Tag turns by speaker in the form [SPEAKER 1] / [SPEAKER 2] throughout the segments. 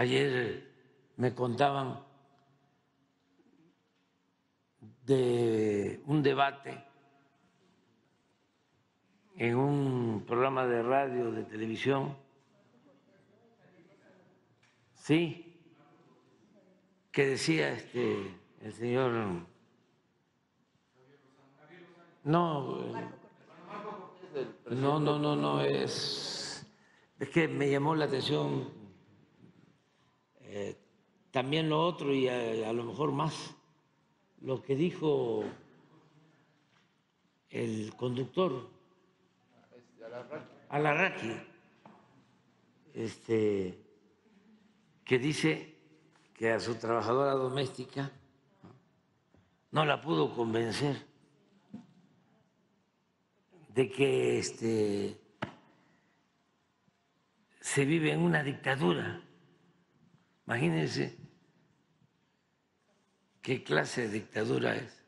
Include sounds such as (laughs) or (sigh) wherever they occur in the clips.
[SPEAKER 1] Ayer me contaban de un debate en un programa de radio, de televisión, sí, que decía este el señor no no no no no es es que me llamó la atención eh, también lo otro y a lo mejor más lo que dijo el conductor. Alarraqui, este, que dice que a su trabajadora doméstica no la pudo convencer de que este, se vive en una dictadura. Imagínense qué clase de dictadura es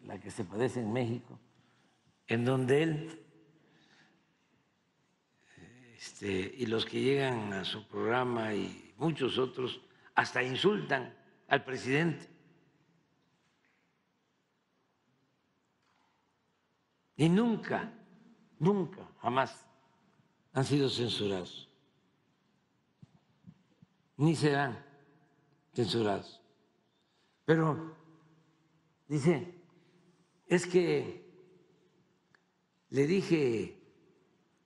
[SPEAKER 1] la que se padece en México en donde él este, y los que llegan a su programa y muchos otros hasta insultan al presidente. Y nunca, nunca, jamás han sido censurados, ni serán censurados. Pero, dice, es que le dije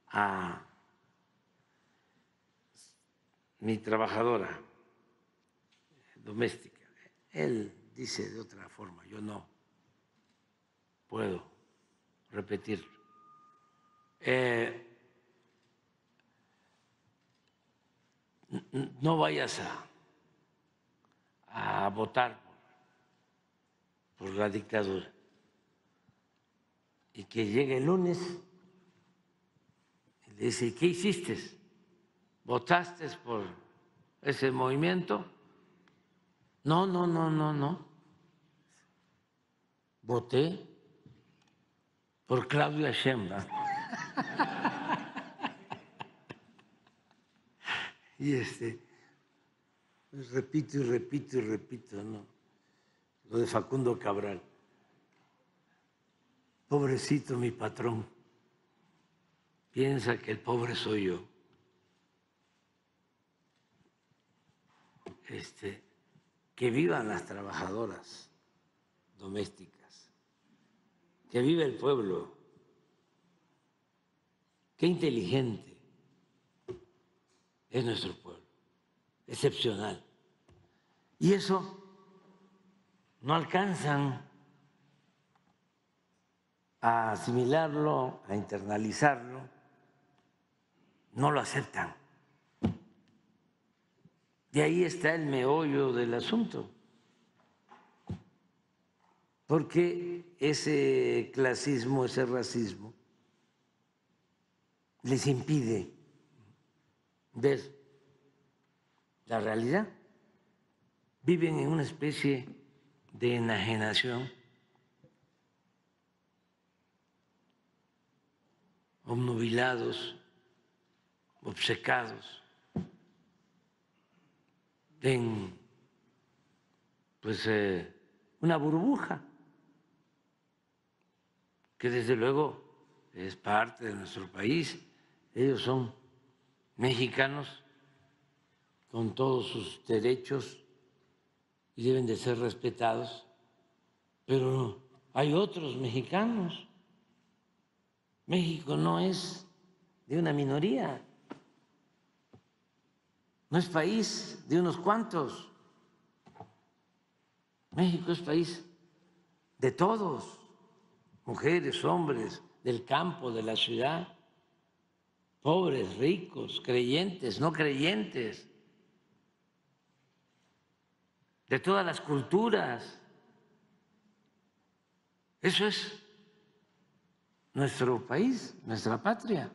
[SPEAKER 1] a mi trabajadora doméstica, él dice de otra forma, yo no puedo repetirlo. Eh, no vayas a, a votar por la dictadura y que llegue el lunes y le dice, ¿qué hiciste? ¿Votaste por ese movimiento? No, no, no, no, no. Voté por Claudia Sheinbaum. (laughs) y este, repito y repito y repito, ¿no? Lo de Facundo Cabral. Pobrecito mi patrón, piensa que el pobre soy yo. Este, que vivan las trabajadoras domésticas, que viva el pueblo. Qué inteligente es nuestro pueblo, excepcional. Y eso no alcanzan a asimilarlo, a internalizarlo, no lo aceptan. De ahí está el meollo del asunto, porque ese clasismo, ese racismo, les impide ver la realidad. Viven en una especie de enajenación obnubilados, obcecados en pues eh, una burbuja que desde luego es parte de nuestro país. Ellos son mexicanos con todos sus derechos y deben de ser respetados, pero hay otros mexicanos. México no es de una minoría, no es país de unos cuantos. México es país de todos, mujeres, hombres, del campo, de la ciudad, pobres, ricos, creyentes, no creyentes, de todas las culturas. Eso es nuestro país, nuestra patria.